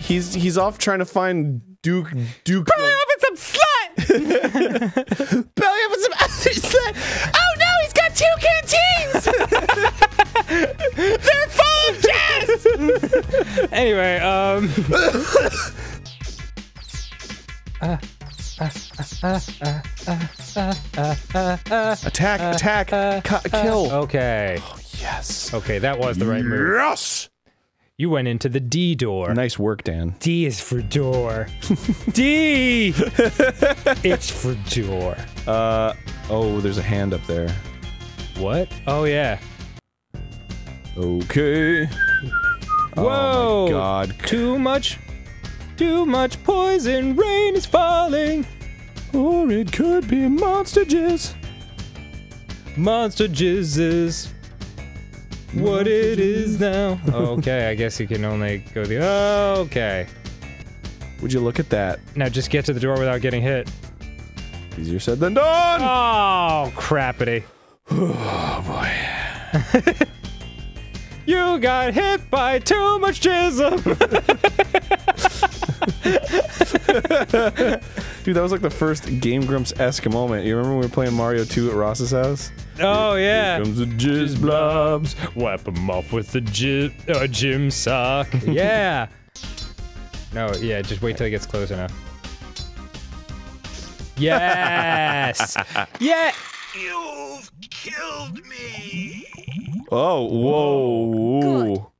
He's he's off trying to find Duke Duke. Belly up in some slut. *laughs* belly up with some other slut. Oh no, he's got two canteens. *laughs* They're full of jazz. anyway, um. *laughs* Attack! Attack! Kill! Okay. Oh, yes. Okay, that was the right move. Yes. You went into the D door. Nice work, Dan. D is for door. *laughs* D. it's for door. Uh oh, there's a hand up there. What? Oh yeah. Okay. Oh Whoa. my god. Too much. Too much poison. Rain is falling. Or it could be monster jizz. Monster jizzes. What it is now. *laughs* okay, I guess you can only go the. Okay. Would you look at that? Now just get to the door without getting hit. Easier said than done. Oh, crappity. *sighs* Oh boy. *laughs* You got hit by too much jism. *laughs* *laughs* Dude, that was like the first Game Grumps esque moment. You remember when we were playing Mario 2 at Ross's house? oh yeah. Comes the jizz blobs. Wipe him off with the gy- uh, gym sock. *laughs* yeah. No, yeah, just wait till he gets close enough. Yes. *laughs* yeah. You've killed me. Oh, whoa.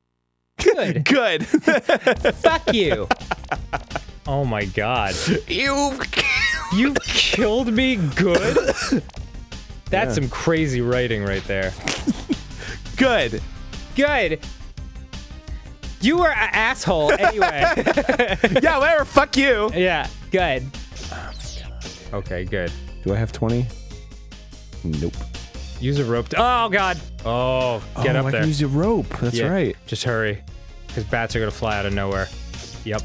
Good. Good. Fuck you. Oh my god. You've You killed me good? That's Yeah. some crazy writing right there. good. Good. You were an asshole anyway. *laughs* Yeah, whatever. Fuck you. yeah, good. Okay, good. Do I have 20? Nope. Use a rope. To- oh god. Oh, get oh, up I there. use a rope. That's Yeah, right. Just hurry, because bats are gonna fly out of nowhere. Yep.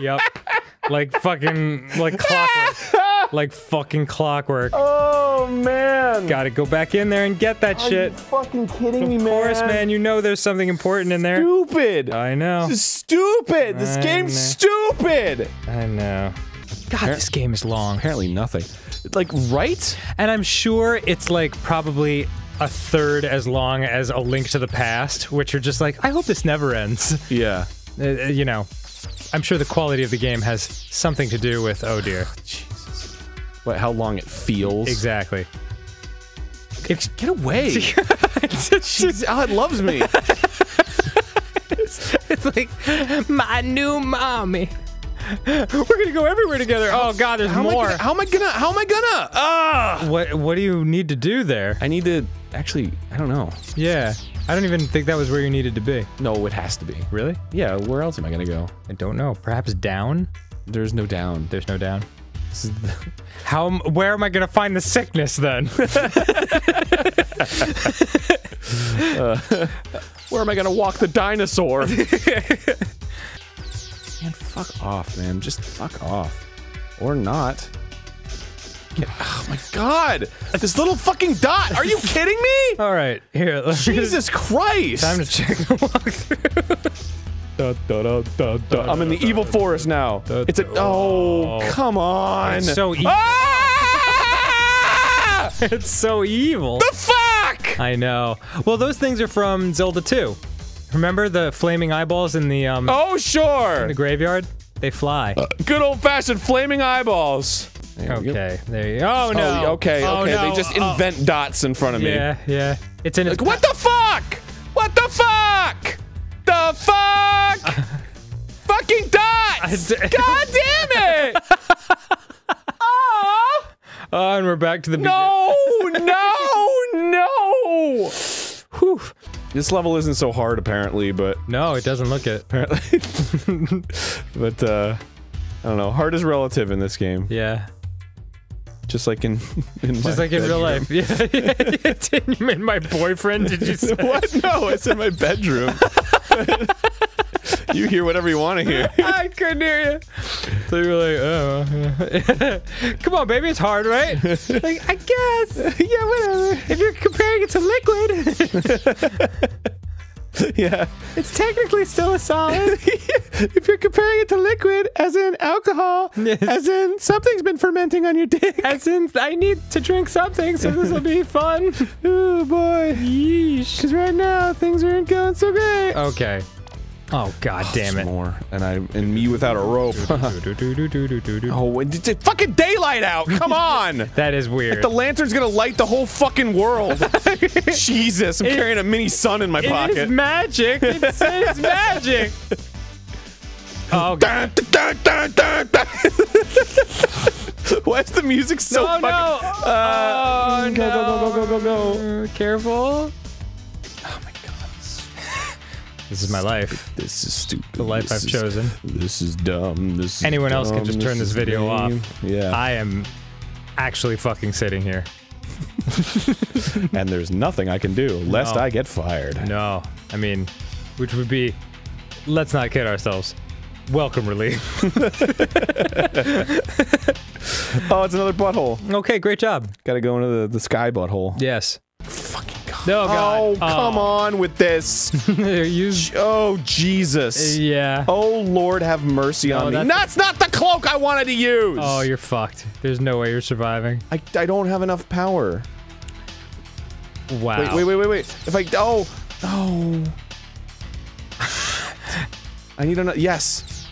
Yep. Like fucking like clockwork. *laughs* like fucking clockwork. Oh man. Gotta go back in there and get that shit. fucking kidding me, Of man? course, man. You know there's something important in there. Stupid. I know. This is stupid. This I game's know. stupid. I know. God, this game is long. Apparently nothing. Like right? And I'm sure it's like probably a third as long as A Link to the Past, which are just like, I hope this never ends. Yeah. Uh, uh, you know, I'm sure the quality of the game has something to do with, oh dear. Jesus. What? How long it feels? Exactly. Get away. *laughs* it's, Jeez, oh, it loves me. *laughs* it's like my new mommy. We're gonna go everywhere together. Oh god, there's How am, more. gonna, how am I gonna? How am I gonna? Ah! what what do you need to do there? I need to actually. I don't know. Yeah, I don't even think that was where you needed to be. No, it has to be. Really? Yeah. Where else am I gonna go? I don't know. Perhaps down? There's no down. There's no down. This is the- *laughs* How? Where am I gonna find the sickness then? *laughs* Uh, *laughs* where am I gonna walk the dinosaur? man, fuck off, man. Just fuck off. Or not. Get, oh my god! This little fucking dot! Are you kidding me? *laughs* All right, here. let me- Jesus Christ! Time to check the walkthrough. Da, da, da, I'm in the evil forest now. It's a. Oh, come on! It's so evil. Ah! *laughs* it's so evil. the fuck! I know. Well, those things are from Zelda 2. Remember the flaming eyeballs in the um Oh sure. In the graveyard? They fly. Good old fashioned flaming eyeballs. There okay, there you go. Oh no. Oh, okay, Oh, okay. no. They just Oh, invent dots in front of me. Yeah, yeah. It's in Like, what the fuck? What the fuck? The fuck? *laughs* Fucking dots! God damn it! *laughs* oh, Oh, and we're back to the no, *laughs* no, no! Whew. This level isn't so hard, apparently, but No, it doesn't look it. apparently, but uh, I don't know. Hard is relative in this game, Yeah. Just like in, *laughs* in Just like in real life. *laughs* Yeah. yeah, you mean my boyfriend? Did you say? *laughs* What? No, it's in my bedroom. you hear whatever you want to hear. I couldn't hear you. So you were like, oh. Come on, baby, it's hard, right? like, I guess. Yeah, whatever. If you're comparing it to liquid, *laughs* yeah. it's technically still a solid. *laughs* if you're comparing it to liquid, as in alcohol, Yes. as in something's been fermenting on your dick. *laughs* As in, I need to drink something, so this will be fun. oh boy. Yeesh. Because right now things aren't going so great. Okay. Oh, god damn it. More. And I and me without a rope. *laughs* oh, it's it's fucking daylight out. Come on. *laughs* is weird. The lantern's gonna light the whole fucking world. *laughs* Jesus, I'm carrying a mini sun in my It pocket. It's magic. It's, it's magic. Oh, God. Why is the music so No, fucking... no. Uh, oh, go, go, go, go, go, go, no. Careful. This is my life. This is stupid. The life This I've is- chosen. This is dumb. This is Anyone else can dumb, just turn this is video off. Yeah. I am actually fucking sitting here. *laughs* and there's nothing I can do lest No. I get fired. No. I mean, which would be, let's not kid ourselves. Welcome relief. *laughs* Oh, it's another butthole. okay, great job. Gotta go into the, the sky butthole. Yes. Fucking. No, oh, God. Oh, come on with this. *laughs* you, oh, Jesus. yeah. Oh, Lord, have mercy No, on me. that's- That's not the cloak I wanted to use. Oh, you're fucked. There's no way you're surviving. I, I don't have enough power. Wow. Wait, wait, wait, wait, wait. If I oh oh, *laughs* I need another. Yes.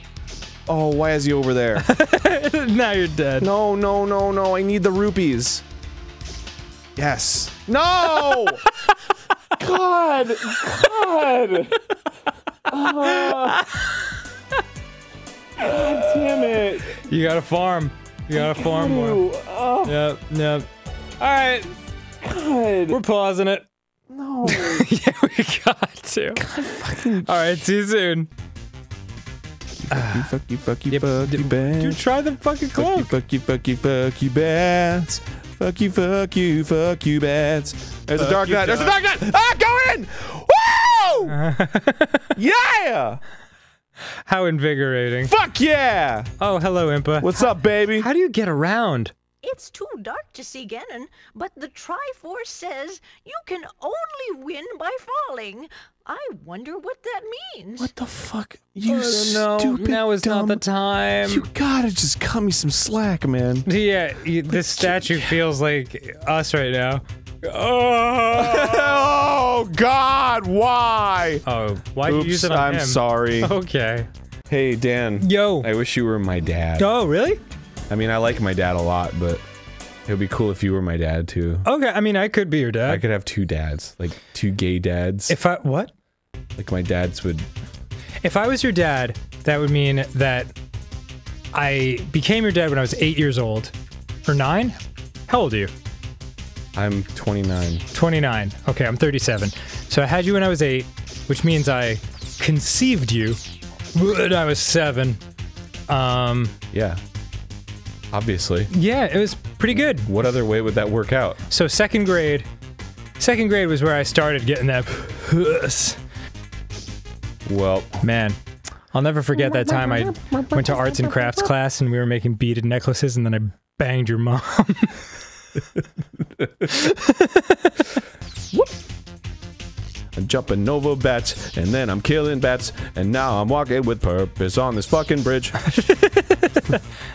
Oh, why is he over there? *laughs* now you're dead. no, no, no, no. I need the rupees. Yes. No. *laughs* God. God. Ah. God damn it. You gotta farm. You gotta farm more. Oh, Yep, yep. All right, God. we're pausing it. No. *laughs* yeah, we got to. God, All right, see you soon. fuck you, fuck you, Yep, fuck you, Dude, bad. try the fucking Fuck you, cloak. fuck you, fuck you, fuck you, bats. Fuck you, fuck you, fuck you, bats. There's a dark knight. There's a dark- knight. Ah, go in! Woo! *laughs* yeah! How invigorating. Fuck yeah! Oh, hello, Impa. What's up, baby? How do you get around? It's too dark to see Ganon, but the Triforce says you can only win by falling. I wonder what that means. What the fuck? You oh, no, stupid now is not the time. You gotta just cut me some slack, man. Yeah, you, this statue feels like us right now. Oh, *laughs* oh God, why? oh why do you use it on I'm him? sorry. *laughs* Okay. Hey, Dan. Yo. I wish you were my dad. Oh, really? I mean, I like my dad a lot, but it would be cool if you were my dad too. Okay, I mean, I could be your dad. I could have two dads, like two gay dads. If I what? like my dads would. If I was your dad, that would mean that I became your dad when I was eight years old, or nine. How old are you? I'm 29. 29. Okay, I'm 37. So I had you when I was eight, which means I conceived you when I was seven. Um, Yeah. Obviously. Yeah, it was pretty good. What other way would that work out? So second grade, second grade was where I started getting that. *laughs* Well, Man, I'll never forget that time I went to arts and crafts class and we were making beaded necklaces and then I banged your mom. *laughs* I'm jumping over bats, and then I'm killing bats, and now I'm walking with purpose on this fucking bridge. *laughs*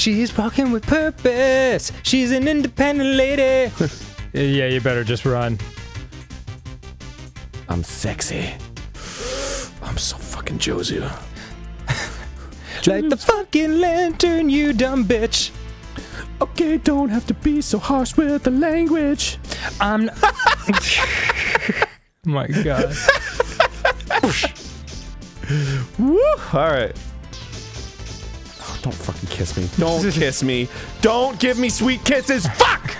She's walking with purpose. She's an independent lady. *laughs* yeah, you better just run. I'm sexy. I'm so fucking Josie. *laughs* Like the fucking lantern, you dumb bitch. Okay, don't have to be so harsh with the language. I'm. N- *laughs* oh my God. Woo! All right. Don't fucking kiss me. Don't kiss me. Don't give me sweet kisses. Fuck!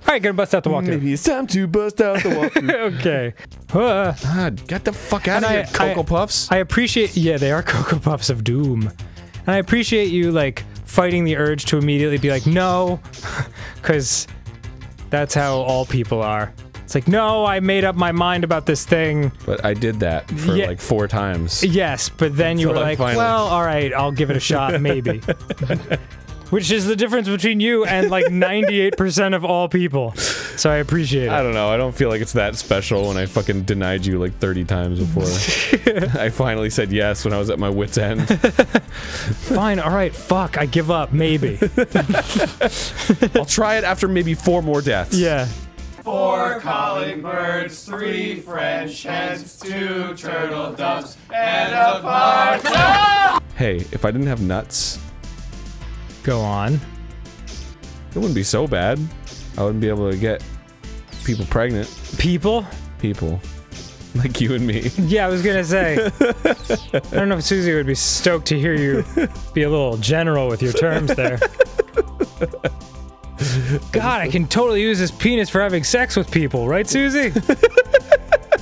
All right, gonna bust out the walkthrough. Maybe it's time to bust out the walkthrough. *laughs* okay. Uh, God, get the fuck out of I- here, Cocoa I- Puffs. I appreciate. Yeah, they are *laughs* Cocoa Puffs of Doom, and I appreciate you like fighting the urge to immediately be like, no, *laughs* because that's how all people are. It's like, no, I made up my mind about this thing. but I did that for Yeah. like four times. Yes, but then you were I like, finally- well, all right, I'll give it a shot, maybe. *laughs* Which is the difference between you and like 98% of all people. So I appreciate it. I don't know. I don't feel like it's that special when I fucking denied you like 30 times before. *laughs* I finally said yes when I was at my wit's end. *laughs* Fine, all right, fuck, I give up, maybe. I'll try it after maybe four more deaths. Yeah. Four calling birds, three French hens, two turtle doves, and a partridge. Hey, if I didn't have nuts, Go on. it wouldn't be so bad. I wouldn't be able to get people pregnant. People? People. *laughs* Like you and me. Yeah, I was gonna say. *laughs* I don't know if Suzy would be stoked to hear you be a little general with your terms there. *laughs* God, I can totally use this penis for having sex with people, right, Suzy?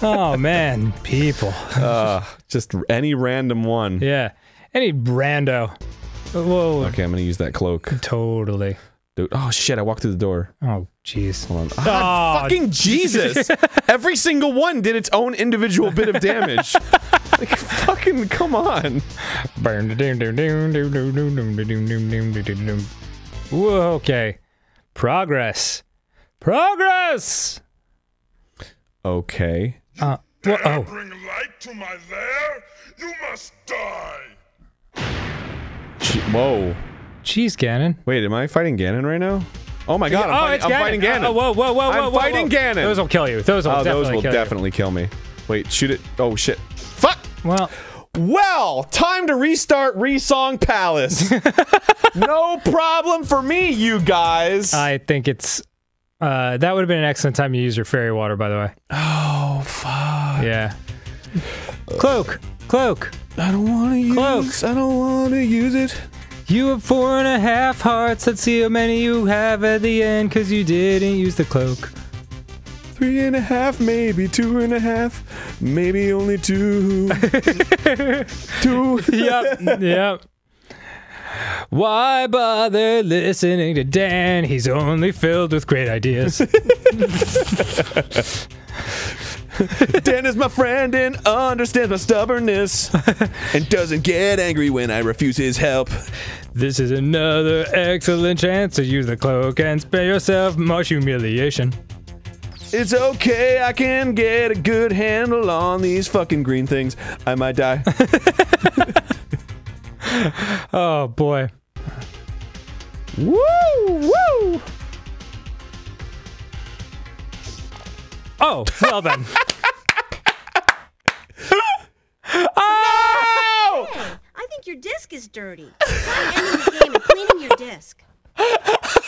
oh man, people. Uh, just any random one. Yeah, any brando. Whoa, Okay, I'm gonna use that cloak. totally. Dude, oh shit, I walked through the door. Oh, jeez. Hold on. Ah, Oh. fucking Jesus! Every single one did its own individual bit of damage. like, fucking, come on. Whoa, okay. Progress. Progress. Okay. Uh, whoa, oh. Bring light to my lair? You must die! Gee- Whoa. Jeez, Ganon. Wait, am I fighting Ganon right now? Oh my god, I'm, oh, fighting, it's I'm Ganon. fighting Ganon. Oh, whoa, whoa, whoa, I'm whoa, whoa, fighting whoa. Ganon. Those will kill you. Those will oh, definitely those will kill definitely kill me. Wait, shoot it. Oh shit. Fuck! Well, Well, time to restart Reesong Palace. *laughs* no problem for me, you guys. I think it's. Uh, that would have been an excellent time to use your fairy water, by the way. oh fuck. Yeah. Cloak, cloak. I don't want to use. Cloak. I don't want to use it. You have four and a half hearts. Let's see how many you have at the end, because you didn't use the cloak. Three and a half, maybe two and a half, maybe only two. *laughs* two. yep, yep. Why bother listening to Dan? He's only filled with great ideas. *laughs* Dan is my friend and understands my stubbornness and doesn't get angry when I refuse his help. this is another excellent chance to use the cloak and spare yourself much humiliation. It's okay, I can get a good handle on these fucking green things. I might die. *laughs* Oh boy. woo! Woo! Oh, well then. *laughs* Oh! I think your disc is dirty. Try ending the game and cleaning your disc. *laughs*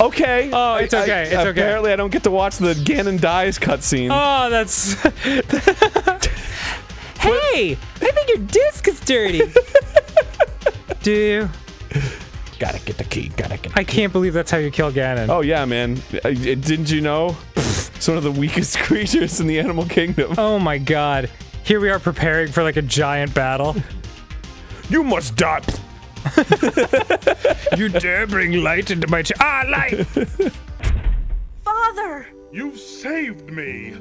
Okay. Oh, it's I- I- okay, it's okay. Apparently, I don't get to watch the Ganon dies cutscene. Oh, that's. *laughs* hey, I think your disc is dirty. *laughs* Do you? Gotta get the key. Gotta get. I can't believe that's how you kill Ganon. Oh yeah, man. Didn't you know? *laughs* It's one of the weakest creatures in the animal kingdom. Oh my god. Here we are preparing for like a giant battle. You must die. *laughs* you dare bring light into my ch- ah light. *laughs* Father! You've saved me.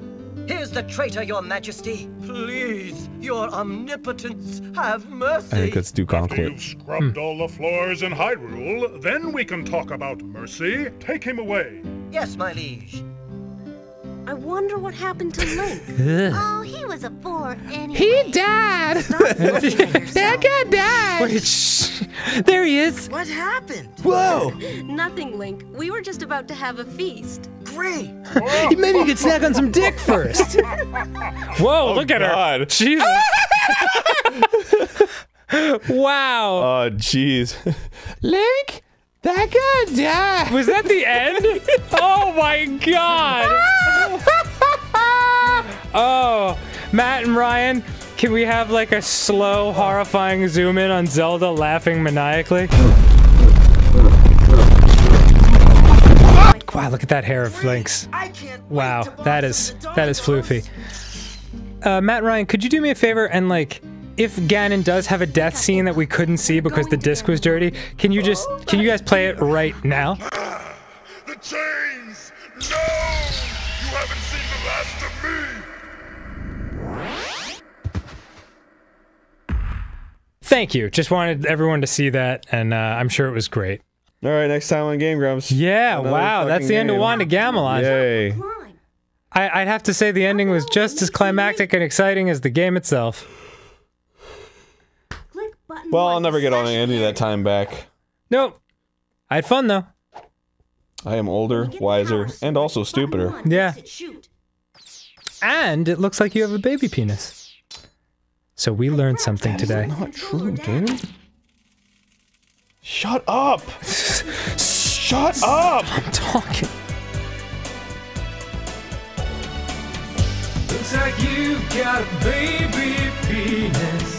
Here's the traitor, your majesty. Please, your omnipotence, have mercy. I think that's Duke After you've scrubbed all the floors in Hyrule, then we can talk about mercy. Take him away. Yes, my liege. I wonder what happened to Link. *laughs* Oh, he was a bore anyway. He died. *laughs* that guy died. Wait, shh. There he is. What happened? Whoa! *laughs* Nothing, Link. We were just about to have a feast. Great. Maybe you could snack on some dick first. Whoa, oh, look at her. God. Jesus. wow. Oh, jeez. Link? That guy died. Was that the end? *laughs* oh my god. *laughs* oh, Matt and Ryan, can we have like a slow, horrifying zoom in on Zelda laughing maniacally? Wow, look at that hair of Link's. I can't wait Wow, to that blossom is the that is floofy. Uh, Matt Ryan, could you do me a favor and like, if Ganon does have a death scene that we couldn't see because the disc was dirty, can you just can you guys play it right now? The chains! No! You haven't seen the last of me! Thank you. Just wanted everyone to see that, and uh, I'm sure it was great. All right, next time on Game Grumps. Yeah, Another wow, that's fucking the end of game. Wand of Gamelon. Yay. I, I'd have to say the ending was just as climactic and exciting as the game itself. Click *laughs* button Well, I'll never get all slash any of that time back. Nope. I had fun though. I am older, wiser, and also stupider. Yeah. shoot. And it looks like you have a baby penis. So we learned something today. That's not true, dude. Shut up! Shut up! *laughs* I'm talking. Looks like you've got a baby penis.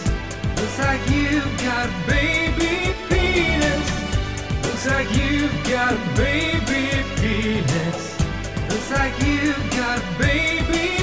Looks like you've got a baby penis. Looks like you've got a baby penis. Looks like you've got a baby